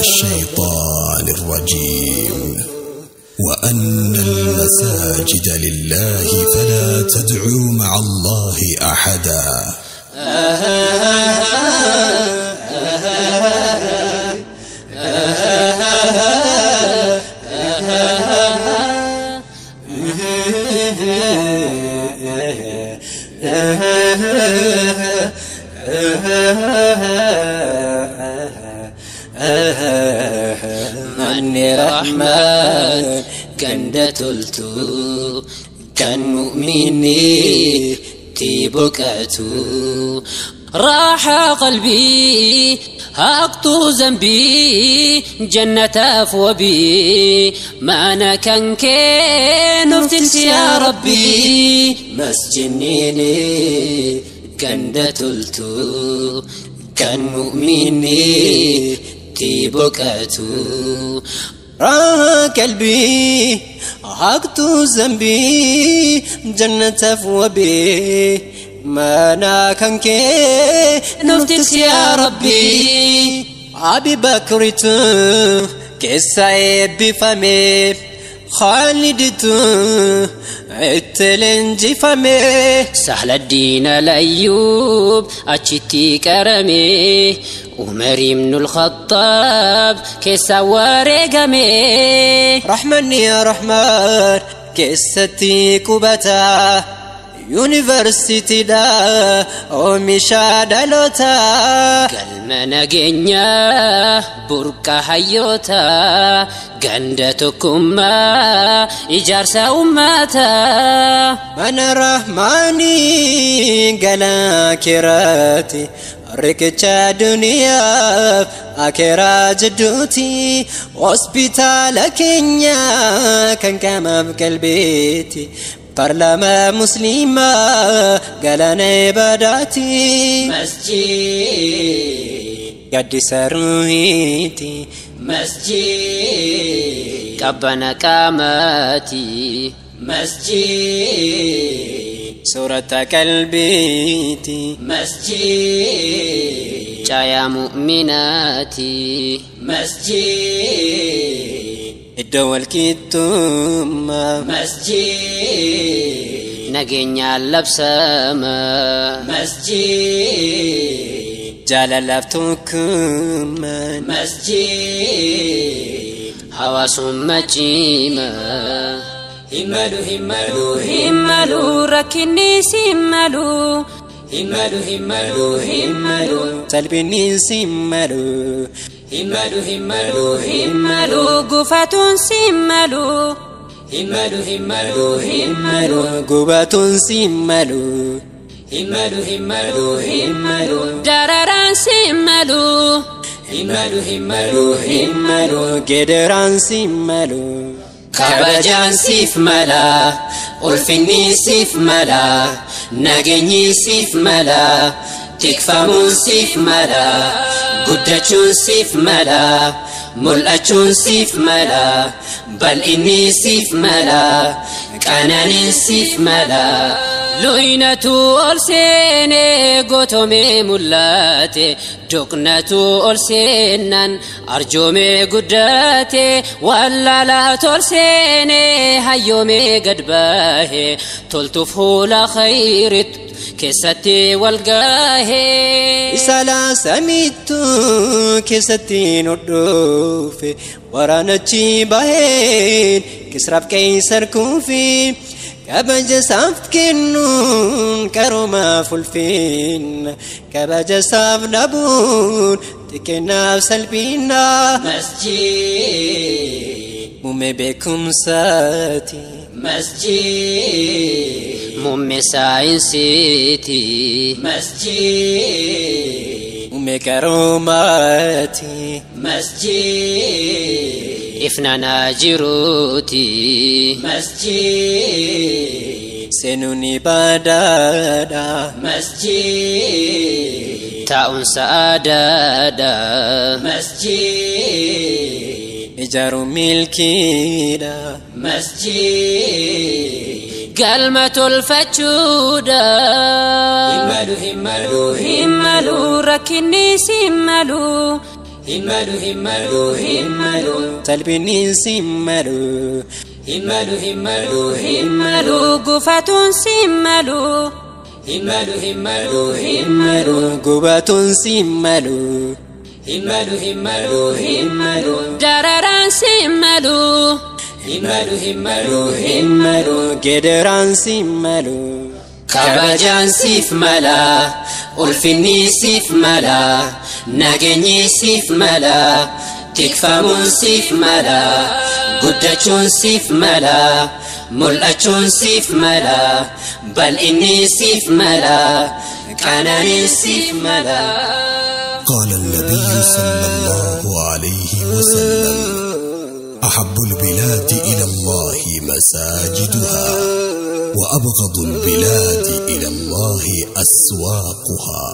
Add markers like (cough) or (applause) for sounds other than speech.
الشيطان الرجيم. وأن المساجد لله فلا تدعوا مع الله أحدا. (laughs) rahmaan ganda toltu kan mu'minni itti boqatu راح قلبي هاقطو ذنبي جنة وبي ما أنا كان كين يا ربي. مسجنيني كان تلتو كان مؤمني تيبوكاتو راح قلبي حقت ذنبي جنة وبي ما أنا كان كي نفتس يا ربي. أبي بكرت كيسا بفمي. خالدت عتلنجي فمي. سهل الدين الأيوب أتشتي كرمي. عمر بن الخطاب كيسا ورقمي. رحمن يا رحمن كيستي كوبتا. ዩኒቨርሲቲዳ ኦሚሻ ዳሎታ ገልመነገኛ ቡርቃ ሀዮታ ገንደ ቶኩማ ኢጃርሳ ኡማታ ገላ ኬራቲ ሪክቻ ዱንያፍ አኬራ ጅዱቲ ሆስፒታለ ኬኛ ከንቀመም ቀልቤቲ فرلما مسلمة قالنا عباداتي مسجد قد سرويتي مسجد قبنا كاماتي مسجد سورة كلبيتي مسجد جايا مؤمناتي مسجد iddoo walqixxummaa masjid nageenyaan labsama masjid jaalalaaf tokkummaan masjid hawaasummaa cimaa himmalu himmalu himmalu rakkinnis himmalu himmadu himmadu himmadu salphinniinsi himmadu himmadu himmadu himmadu gufatuunsi himmadu himmadu himmadu himmadu gubatuunsi himmadu himmadu himmadu himmadu dararaansi himmadu himmadu himmadu himmadu gederaansi himmadu kabajaansiif mala ulfinniisiif mala. Nageenyi siif mala tikfamuun siif mala guddachuun siif mala mul'achuun siif mala bal'inni siif mala qananiin siif mala لعينة ألسين قتم ملات جقنة ألسين أرجم قداتي ولا لا ألسين هيوم قد باه تلتف لا خير كستي والقاه سلا سميت كستي ورانا تشي باهي كسرف كيسر كوفي كبج سافت كنون كرما فلفين. كبج ساف نبون تكنا سلبينا. مسجد. مم بكم ساتي. مسجد. مم ساين سيتي. مسجد. مم كروماتي masjid ifnanaa jiruuti masjid seenuun ibaadaadha masjid taa'umsa aadaadha masjid ijaaruun milkiidha masjid galma tolfachuudha himmalu himmalu himmalu rakkinnis himmalu himmalu himmalu himmalu talbinni simmalu himmalu himmalu himmalu gufatuun simmalu himmalu himmalu himmalu gubatuun simmalu himmalu himmalu himmalu dararaan simmalu himmalu himmalu himmalu gederaan simmalu خبجان سيف ملا ألفني سيف ملا ناقني سيف ملا تكفى من سيف ملا قدتشون سيف ملا ملأتشون سيف ملا بل إني سيف ملا كانني سيف ملا قال النبي صلى الله عليه وسلم أحب البلاد إلى الله مساجدها. وأبغض البلاد إلى الله أسواقها.